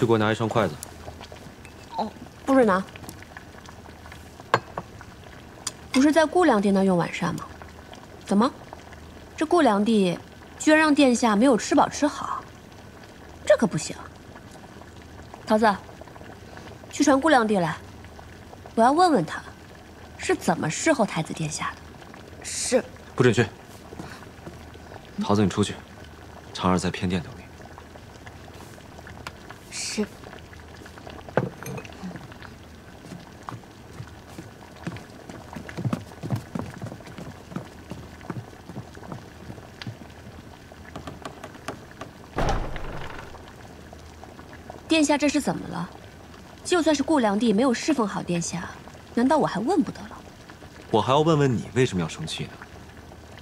去给我拿一双筷子。哦，不准拿。不是在顾良娣那用晚膳吗？怎么，这顾良帝居然让殿下没有吃饱吃好？这可不行。桃子，去传顾良娣来，我要问问他，是怎么侍候太子殿下的。是。不准去。桃子，你出去，长儿在偏殿等你。是。殿下这是怎么了？就算是顾良娣没有侍奉好殿下，难道我还问不得了？我还要问问你为什么要生气呢？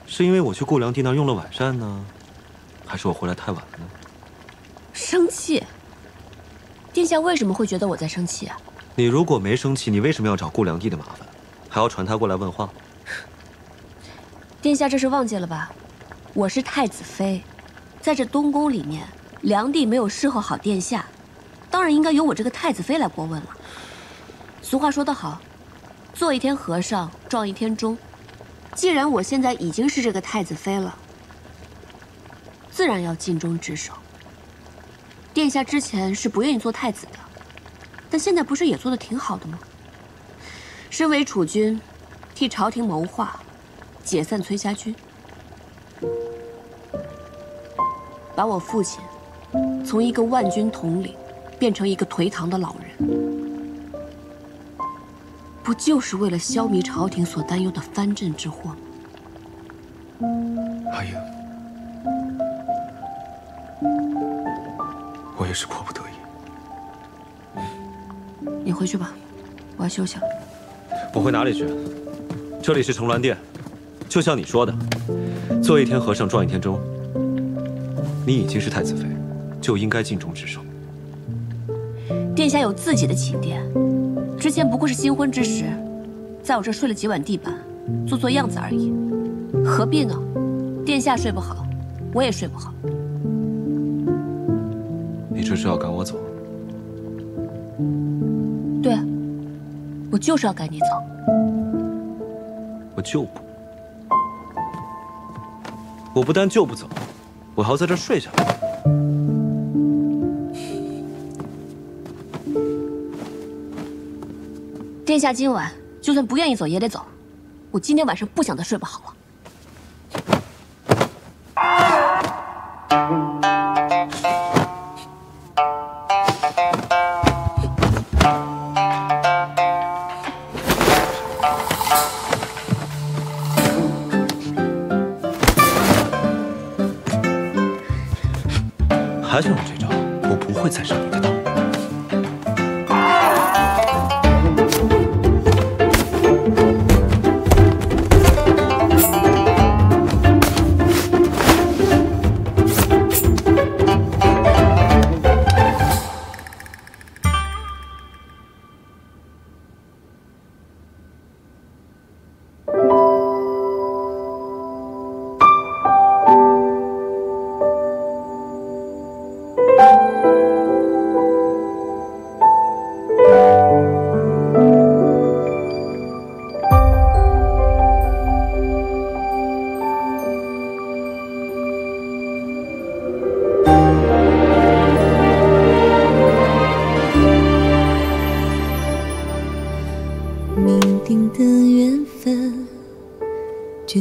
是因为我去顾良娣那儿用了晚膳呢，还是我回来太晚了呢？生气？殿下为什么会觉得我在生气啊？你如果没生气，你为什么要找顾良娣的麻烦，还要传她过来问话？殿下这是忘记了吧？我是太子妃，在这东宫里面，良娣没有侍候好殿下。当然应该由我这个太子妃来过问了。俗话说得好，做一天和尚撞一天钟。既然我现在已经是这个太子妃了，自然要尽忠职守。殿下之前是不愿意做太子的，但现在不是也做得挺好的吗？身为储君，替朝廷谋划，解散崔家军，把我父亲从一个万军统领。变成一个颓唐的老人，不就是为了消弭朝廷所担忧的藩镇之祸吗？阿英，我也是迫不得已。你回去吧，我要休息了。我回哪里去？这里是承鸾殿，就像你说的，做一天和尚撞一天钟。你已经是太子妃，就应该尽忠职守。殿下有自己的寝殿，之前不过是新婚之时，在我这睡了几晚地板，做做样子而已，何必呢？殿下睡不好，我也睡不好。你这是要赶我走？对，我就是要赶你走。我就不，我不但就不走，我还要在这睡下殿下今晚就算不愿意走也得走，我今天晚上不想再睡不好了。还想用这招？我不会再上你的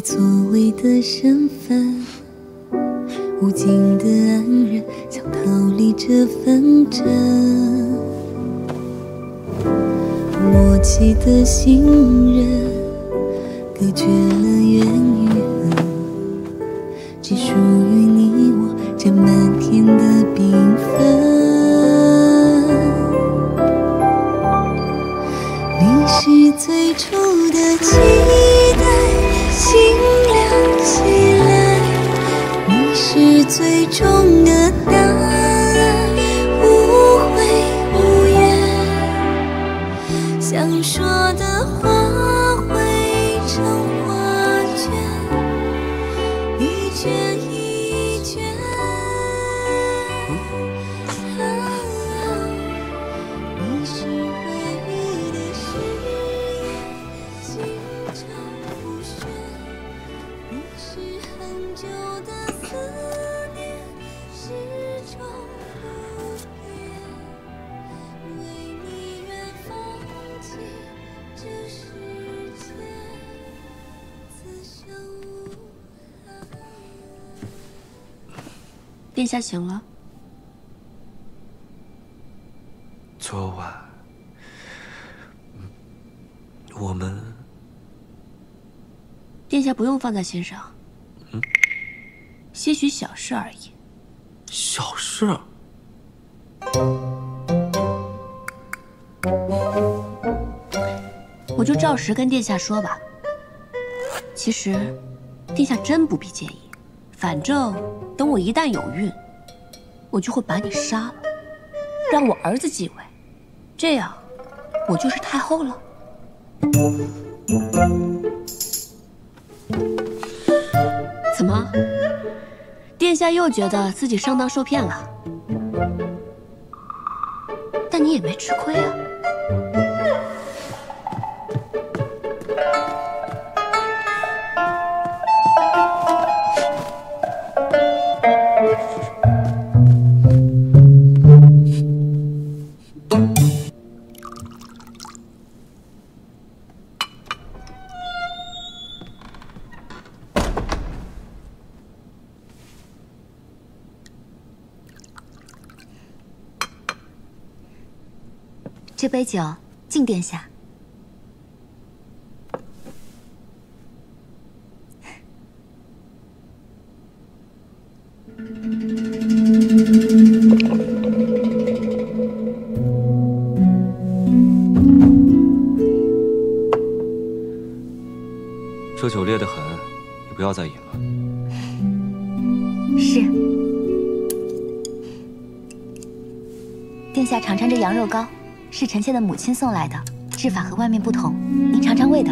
虚伪的身份，无尽的安然，想逃离这纷争。默契的信任，隔绝了怨与恨，只属于你我这漫天的缤纷。你是最初的。殿下醒了。昨晚，我们殿下不用放在心上，嗯，些许小事而已。小事。我就照实跟殿下说吧。其实，殿下真不必介意。反正等我一旦有孕，我就会把你杀了，让我儿子继位，这样我就是太后了。怎么，殿下又觉得自己上当受骗了？但你也没吃亏啊。这杯酒敬殿下。这酒烈得很，你不要再饮了。是。殿下尝尝这羊肉糕。是臣妾的母亲送来的，制法和外面不同，您尝尝味道。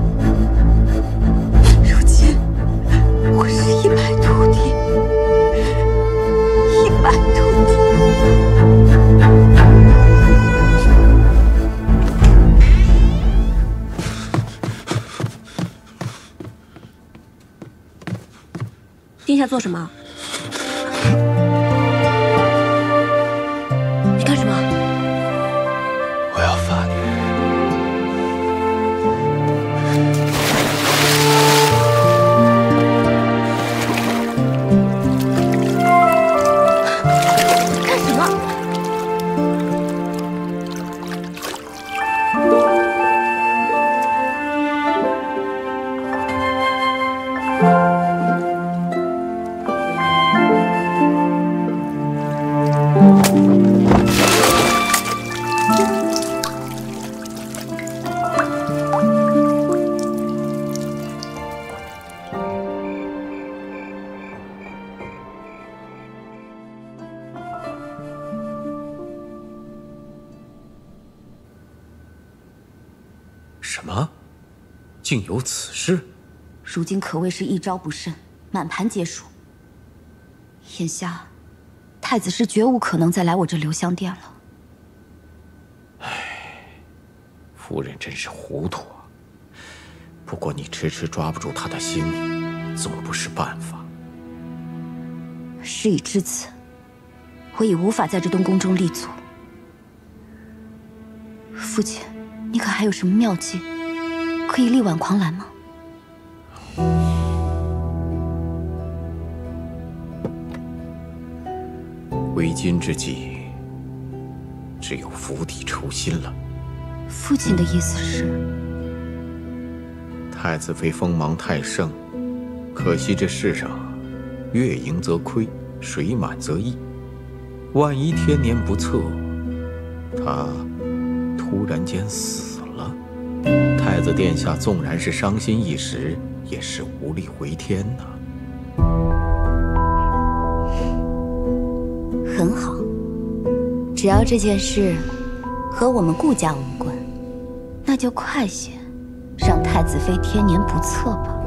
做什么？竟有此事！如今可谓是一招不慎，满盘皆输。眼下，太子是绝无可能再来我这留香殿了。唉，夫人真是糊涂啊！不过你迟迟抓不住他的心，总不是办法。事已至此，我已无法在这东宫中立足。父亲，你可还有什么妙计，可以力挽狂澜吗？为今之计，只有釜底抽薪了。父亲的意思是，太子妃锋芒太盛，可惜这世上月盈则亏，水满则溢。万一天年不测，他突然间死了，太子殿下纵然是伤心一时，也是无力回天呐。很好，只要这件事和我们顾家无关，那就快些让太子妃天年不测吧。